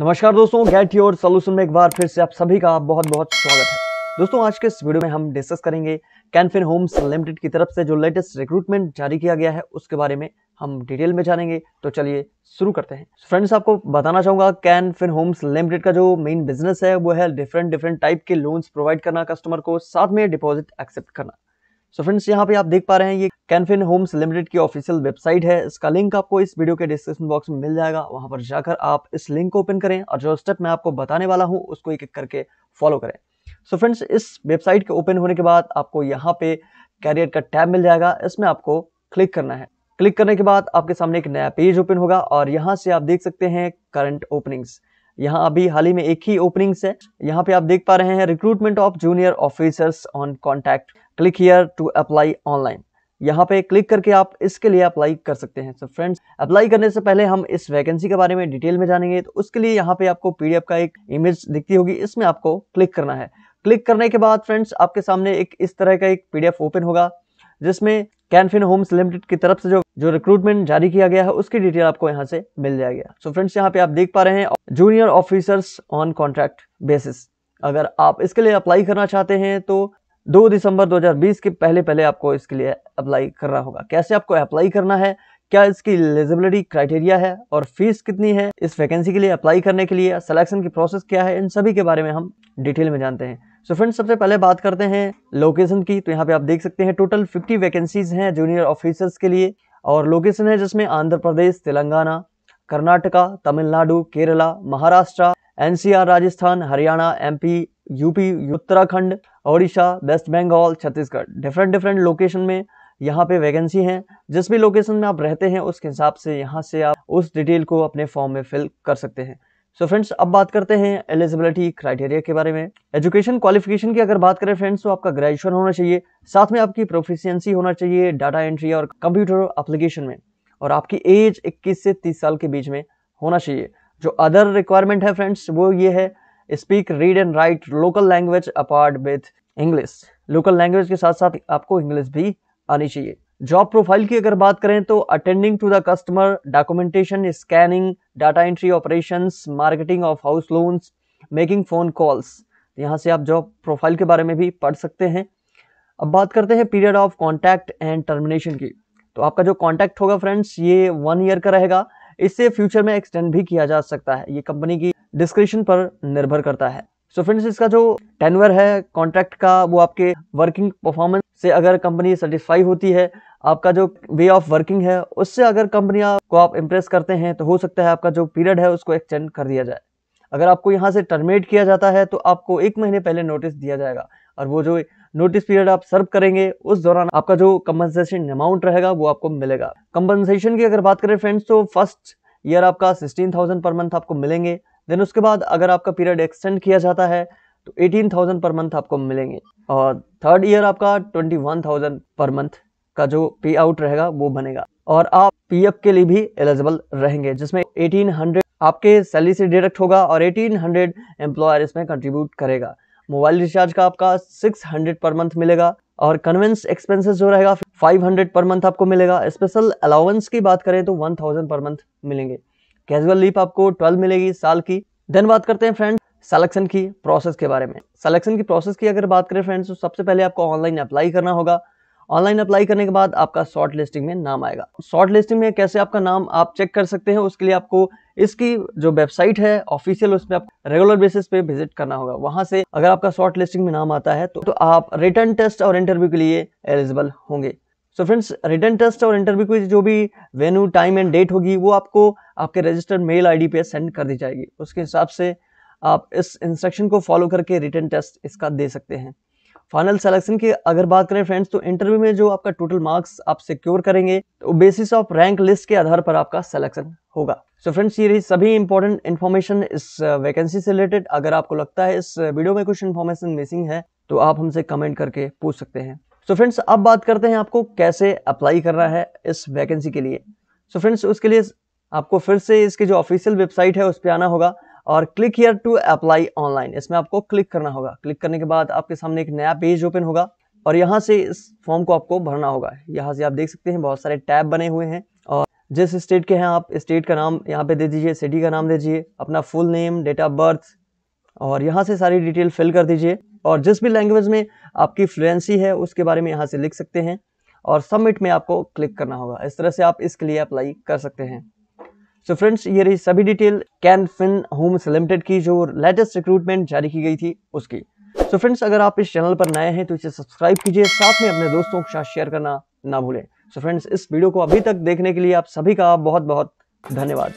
नमस्कार दोस्तों get your solution में एक बार फिर से आप सभी का बहुत बहुत स्वागत है। दोस्तों, आज के इस वीडियो में हम डिस्कस करेंगे कैनफिन होम्स लिमिटेड की तरफ़ से जो लेटेस्ट रिक्रूटमेंट जारी किया गया है, उसके बारे में हम डिटेल में जानेंगे। तो चलिए शुरू करते हैं। फ्रेंड्स आपको बताना चाहूँगा कैन फिन होम्स लिमिटेड का जो मेन बिज़नेस है, वो है डिफरेंट डिफरेंट टाइप के लोन्स प्रोवाइड करना कस्टमर को साथ में डिपॉजिट एक्सेप्ट करना। सो फ्रेंड्स यहाँ पे आप देख पा रहे हैं ये कैनफिन होम्स लिमिटेड की ऑफिशियल वेबसाइट है। इसका लिंक आपको इस वीडियो के डिस्क्रिप्शन बॉक्स में मिल जाएगा। वहाँ पर जाकर आप इस लिंक को ओपन करें और जो स्टेप मैं आपको बताने वाला हूँ, उसको एक एक करके फॉलो करें। सो so फ्रेंड्स इस वेबसाइट के ओपन होने के बाद आपको यहाँ पे कैरियर का टैब मिल जाएगा। इसमें आपको क्लिक करना है। क्लिक करने के बाद आपके सामने एक नया पेज ओपन होगा और यहाँ से आप देख सकते हैं करंट ओपनिंग्स यहाँ अभी हाल ही में एक ही ओपनिंग्स है। यहाँ पे आप देख पा रहे हैं recruitment of junior officers on contact click here to apply online. यहाँ पे क्लिक करके आप इसके लिए अप्लाई कर सकते हैं। सो फ्रेंड्स अप्लाई करने से पहले हम इस वैकेंसी के बारे में डिटेल में जानेंगे। तो उसके लिए यहाँ पे आपको पीडीएफ का एक इमेज दिखती होगी। इसमें आपको क्लिक करना है। क्लिक करने के बाद फ्रेंड्स आपके सामने एक इस तरह का एक पीडीएफ ओपन होगा, जिसमें कैनफिन होम्स लिमिटेड की तरफ़ से जो जो रिक्रूटमेंट जारी किया गया है, उसकी डिटेल आपको यहाँ से मिल जाएगा। सो फ्रेंड्स यहाँ पे आप देख पा रहे हैं junior officers on contract basis अगर आप इसके लिए अप्लाई करना चाहते हैं तो 2 दिसंबर 2020 के पहले पहले आपको इसके लिए अप्लाई करना होगा। कैसे आपको अप्लाई करना है? क्या इसकी एलिजिबिलिटी क्राइटेरिया है? और फ़ीस कितनी है? इस वैकेंसी के लिए अप्लाई करने के लिए सिलेक्शन की प्रोसेस क्या है? इन सभी के बारे में हम डिटेल में जानते हैं। सो so फ्रेंड्स सबसे पहले बात करते हैं लोकेशन की। तो यहाँ पे आप देख सकते हैं टोटल 50 वैकेंसीज हैं जूनियर ऑफिसर्स के लिए। और लोकेशन है जिसमें Andhra Pradesh, Telangana, Karnataka, Tamil Nadu, Kerala, Maharashtra, NCR, Rajasthan, Haryana MP UP, Uttarakhand, Odisha, West Bengal, Chhattisgarh. Different different location में यहाँ पे वैकेंसी हैं। जिस भी लोकेशन में आप रहते हैं, उसके हिसाब से यहाँ से आप उस डिटेल को अपने फॉर्म में फिल कर सकते हैं। सो so फ्रेंड्स अब बात करते हैं एलिजिबिलिटी क्राइटेरिया के बारे में। एजुकेशन क्वालिफिकेशन की अगर बात करें फ्रेंड्स तो आपका ग्रेजुएशन होना चाहिए। साथ में आपकी प्रोफिशियंसी होना चाहिए डाटा एंट्री और कंप्यूटर एप्लीकेशन में। और आपकी एज 21 से 30 साल के बीच में होना चाहिए। जो अदर रिक्वायरमेंट है फ्रेंड्स वो ये है speak read and write local language apart with English local language के साथ साथ आपको इंग्लिश भी आनी चाहिए। जॉब प्रोफ़ाइल की अगर बात करें तो attending to the customer documentation scanning data entry operations marketing of house loans making phone calls यहाँ से आप जॉब प्रोफ़ाइल के बारे में भी पढ़ सकते हैं। अब बात करते हैं period of contact and termination की। तो आपका जो कॉन्टैक्ट होगा फ्रेंड्स ये वन ईयर का रहेगा। इससे फ्यूचर में एक्सटेंड भी किया जा सकता है। ये कंपनी की डिस्क्रिप्शन पर निर्भर करता है। सो so फ्रेंड्स इसका जो टेनवर है कॉन्ट्रैक्ट का, वो आपके वर्किंग परफॉर्मेंस से अगर कंपनी सेटिस्फाई होती है, आपका जो वे ऑफ़ वर्किंग है, उससे अगर कंपनी को आप इम्प्रेस करते हैं तो हो सकता है आपका जो पीरियड है, उसको एक्सटेंड कर दिया जाए। अगर आपको यहाँ से टर्मिनेट किया जाता है तो आपको एक महीने पहले नोटिस दिया जाएगा। और वो जो नोटिस पीरियड आप सर्व करेंगे, उस दौरान आपका जो कंपनसेशन अमाउंट रहेगा, वो आपको मिलेगा। कंपनसेशन की अगर बात करें फ्रेंड्स तो फ़र्स्ट ईयर आपका सिक्सटीन थाउज़ेंड पर मंथ आपको मिलेंगे। देन उसके बाद अगर आपका पीरियड एक्सटेंड किया जाता है तो एटीन थाउज़ेंड पर मंथ आपको मिलेंगे। और थर्ड ईयर आपका twenty one thousand per month का जो पे आउट रहेगा, वो बनेगा। और आप पीएफ के लिए भी एलिजिबल रहेंगे, जिसमें 1800 आपके सैलरी से डिडक्ट होगा और 1800 एम्प्लॉयर इसमें कंट्रीब्यूट करेगा। मोबाइल रिचार्ज का आपका 600 पर मंथ मिलेगा और कन्वेंस एक्सपेंसेस जो रहेगा 500 पर मंथ आपको मिलेगा। स्पेशल अलाउंस की बात करें तो 1000 पर मंथ मिलेंगे। कैजुअल लीव आपको 12 मिलेगी साल की। देन बात करते हैं फ्रेंड्स सिलेक्शन की प्रोसेस के बारे में। सिलेक्शन की प्रोसेस की अगर बात करें फ्रेंड्स तो सबसे पहले आपको ऑनलाइन अप्लाई करना होगा। ऑनलाइन अप्लाई करने के बाद आपका शॉर्ट लिस्टिंग में नाम आएगा। शॉर्ट लिस्टिंग में कैसे आपका नाम आप चेक कर सकते हैं उसके लिए आपको इसकी जो वेबसाइट है ऑफिशियल उसमें आप रेगुलर बेसिस पे विज़िट करना होगा। वहाँ से अगर आपका शॉर्ट लिस्टिंग में नाम आता है तो, तो आप रिटर्न टेस्ट और इंटरव्यू के लिए एलिजिबल होंगे। सो फ्रेंड्स रिटर्न टेस्ट और इंटरव्यू की जो भी वेन्यू टाइम एंड डेट होगी वो आपको आपके रजिस्टर्ड मेल आईडी पे सेंड कर दी जाएगी। उसके हिसाब से आप इस इंस्ट्रक्शन को फॉलो करके रिटर्न टेस्ट इसका दे सकते हैं। फाइनल सिलेक्शन की अगर बात करें फ्रेंड्स तो इंटरव्यू में जो आपका टोटल मार्क्स आप सिक्योर करेंगे तो बेसिस ऑफ़ रैंक लिस्ट के आधार पर आपका सिलेक्शन होगा। सो so फ्रेंड्स ये रही सभी इंपॉर्टेंट इन्फॉर्मेशन इस वैकेंसी से रिलेटेड अगर आपको लगता है इस वीडियो में कुछ इन्फॉर्मेशन मिसिंग है तो आप हमसे कमेंट करके पूछ सकते हैं। सो so फ्रेंड्स अब बात करते हैं आपको कैसे अप्लाई करना है इस वैकेंसी के लिए। सो so फ्रेंड्स उसके लिए आपको फिर से इसकी जो ऑफिशियल वेबसाइट है, उस पर आना होगा और click here to apply online इसमें आपको क्लिक करना होगा। क्लिक करने के बाद आपके सामने एक नया पेज ओपन होगा और यहाँ से इस फॉर्म को आपको भरना होगा। यहाँ से आप देख सकते हैं, बहुत सारे टैब बने हुए हैं और जिस स्टेट के हैं आप स्टेट का नाम यहाँ पे दे दीजिए सिटी का नाम दे दीजिए, अपना full name date of birth और यहाँ से सारी डिटेल फिल कर दीजिए और जिस भी लैंग्वेज में आपकी फ्लुएंसी है, उसके बारे में यहाँ से लिख सकते हैं और सबमिट में आपको क्लिक करना होगा। इस तरह से आप इसके लिए अप्लाई कर सकते हैं। सो फ्रेंड्स ये रही सभी detail Can Fin Homes Limited की जो लेटेस्ट रिक्रूटमेंट जारी की गई थी उसकी। सो so फ्रेंड्स अगर आप इस चैनल पर नए हैं तो इसे सब्सक्राइब कीजिए, साथ में अपने दोस्तों के साथ शेयर करना ना भूलें। सो so फ्रेंड्स इस वीडियो को अभी तक देखने के लिए आप सभी का बहुत बहुत धन्यवाद।